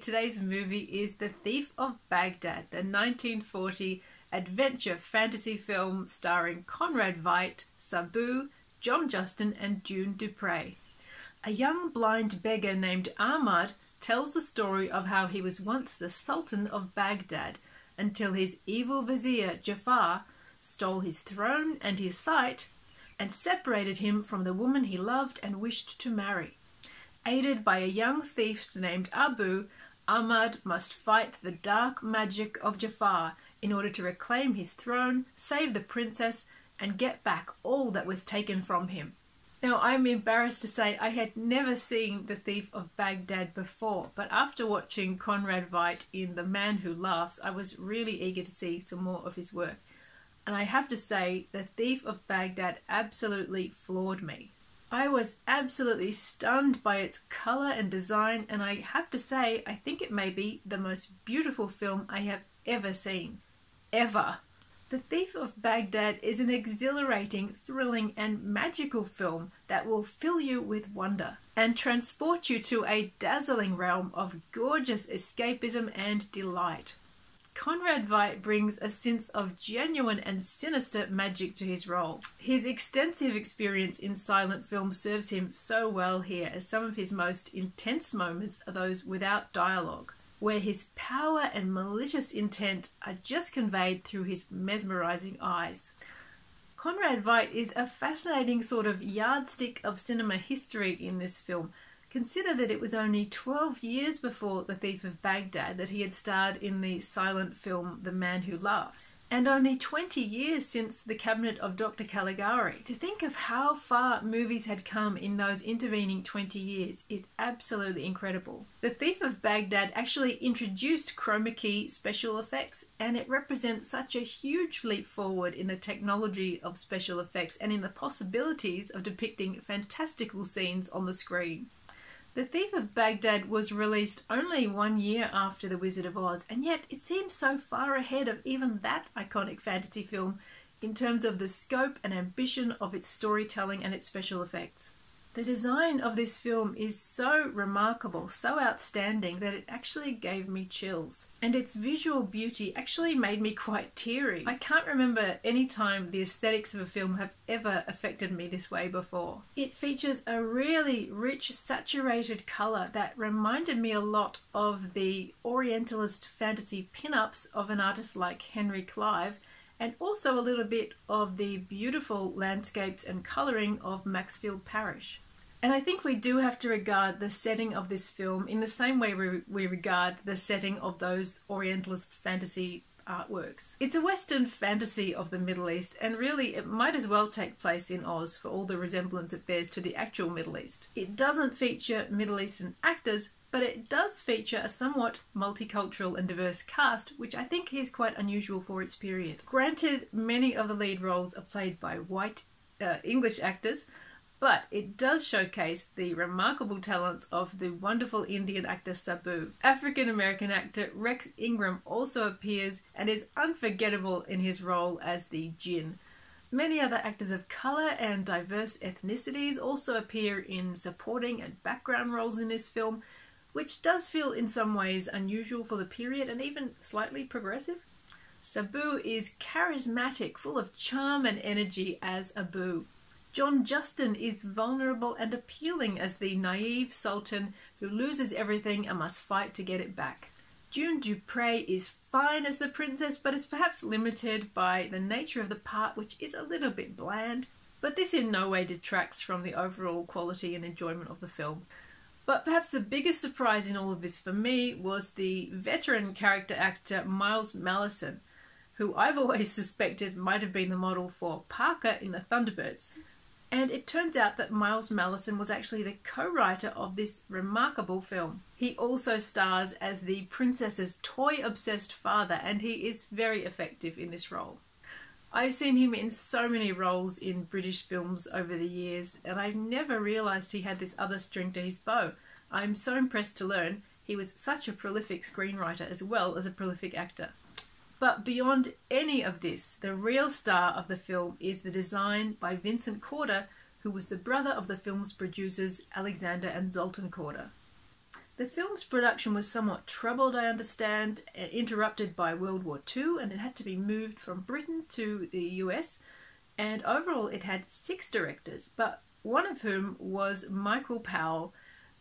today's movie is The Thief of Bagdad, the 1940 adventure fantasy film starring Conrad Veidt, Sabu, John Justin, and June Duprez. A young blind beggar named Ahmad tells the story of how he was once the Sultan of Baghdad until his evil vizier Jaffar stole his throne and his sight and separated him from the woman he loved and wished to marry. Aided by a young thief named Abu, Ahmad must fight the dark magic of Jaffar in order to reclaim his throne, save the princess, and get back all that was taken from him. Now, I'm embarrassed to say I had never seen The Thief of Bagdad before, but after watching Conrad Veidt in The Man Who Laughs, I was really eager to see some more of his work. And I have to say, The Thief of Bagdad absolutely floored me. I was absolutely stunned by its colour and design, and I have to say, I think it may be the most beautiful film I have ever seen. Ever. The Thief of Bagdad is an exhilarating, thrilling, and magical film that will fill you with wonder and transport you to a dazzling realm of gorgeous escapism and delight. Conrad Veidt brings a sense of genuine and sinister magic to his role. His extensive experience in silent film serves him so well here, as some of his most intense moments are those without dialogue where his power and malicious intent are just conveyed through his mesmerizing eyes. Conrad Veidt is a fascinating sort of yardstick of cinema history in this film, Consider that it was only 12 years before The Thief of Bagdad that he had starred in the silent film The Man Who Laughs, and only 20 years since The Cabinet of Dr. Caligari. To think of how far movies had come in those intervening 20 years is absolutely incredible. The Thief of Bagdad actually introduced chroma key special effects, and it represents such a huge leap forward in the technology of special effects and in the possibilities of depicting fantastical scenes on the screen. The Thief of Bagdad was released only one year after The Wizard of Oz, and yet it seems so far ahead of even that iconic fantasy film in terms of the scope and ambition of its storytelling and its special effects. The design of this film is so remarkable, so outstanding, that it actually gave me chills. And its visual beauty actually made me quite teary. I can't remember any time the aesthetics of a film have ever affected me this way before. It features a really rich, saturated colour that reminded me a lot of the Orientalist fantasy pin-ups of an artist like Henry Clive and also a little bit of the beautiful landscapes and colouring of Maxfield Parrish. And I think we do have to regard the setting of this film in the same way we, we regard the setting of those Orientalist fantasy artworks. It's a Western fantasy of the Middle East, and really it might as well take place in Oz for all the resemblance it bears to the actual Middle East. It doesn't feature Middle Eastern actors, but it does feature a somewhat multicultural and diverse cast, which I think is quite unusual for its period. Granted, many of the lead roles are played by white uh, English actors, but it does showcase the remarkable talents of the wonderful Indian actor Sabu. African American actor Rex Ingram also appears and is unforgettable in his role as the Djinn. Many other actors of colour and diverse ethnicities also appear in supporting and background roles in this film, which does feel in some ways unusual for the period and even slightly progressive. Sabu is charismatic, full of charm and energy as Abu. John Justin is vulnerable and appealing as the naive sultan who loses everything and must fight to get it back. June Duprez is fine as the princess, but is perhaps limited by the nature of the part, which is a little bit bland. But this in no way detracts from the overall quality and enjoyment of the film. But perhaps the biggest surprise in all of this for me was the veteran character actor Miles Malleson, who I've always suspected might have been the model for Parker in the Thunderbirds. And it turns out that Miles Malleson was actually the co writer of this remarkable film. He also stars as the princess's toy obsessed father, and he is very effective in this role. I've seen him in so many roles in British films over the years, and I've never realised he had this other string to his bow. I'm so impressed to learn he was such a prolific screenwriter as well as a prolific actor. But beyond any of this, the real star of the film is the design by Vincent Korda, who was the brother of the film's producers Alexander and Zoltan Korda. The film's production was somewhat troubled, I understand, uh, interrupted by World War II, and it had to be moved from Britain to the US. And overall, it had six directors, but one of whom was Michael Powell,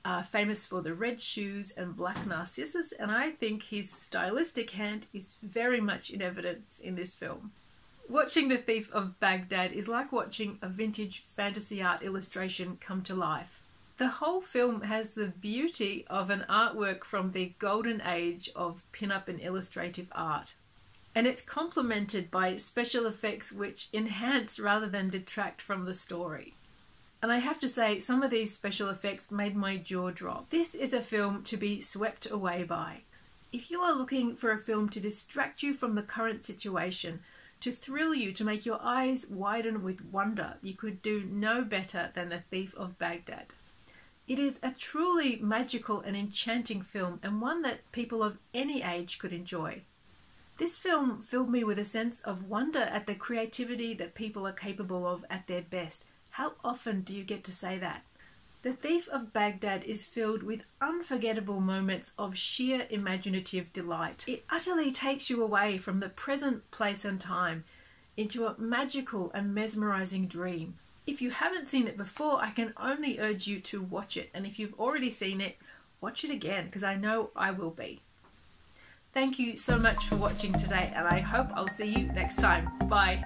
uh, famous for the red shoes and black narcissus, and I think his stylistic hand is very much in evidence in this film. Watching The Thief of Bagdad is like watching a vintage fantasy art illustration come to life. The whole film has the beauty of an artwork from the golden age of pin-up and illustrative art. And it's complemented by special effects which enhance rather than detract from the story. And I have to say, some of these special effects made my jaw drop. This is a film to be swept away by. If you are looking for a film to distract you from the current situation, to thrill you, to make your eyes widen with wonder, you could do no better than The Thief of Bagdad. It is a truly magical and enchanting film, and one that people of any age could enjoy. This film filled me with a sense of wonder at the creativity that people are capable of at their best. How often do you get to say that? The Thief of Bagdad is filled with unforgettable moments of sheer imaginative delight. It utterly takes you away from the present place and time into a magical and mesmerizing dream. If you haven't seen it before, I can only urge you to watch it. And if you've already seen it, watch it again because I know I will be. Thank you so much for watching today, and I hope I'll see you next time. Bye.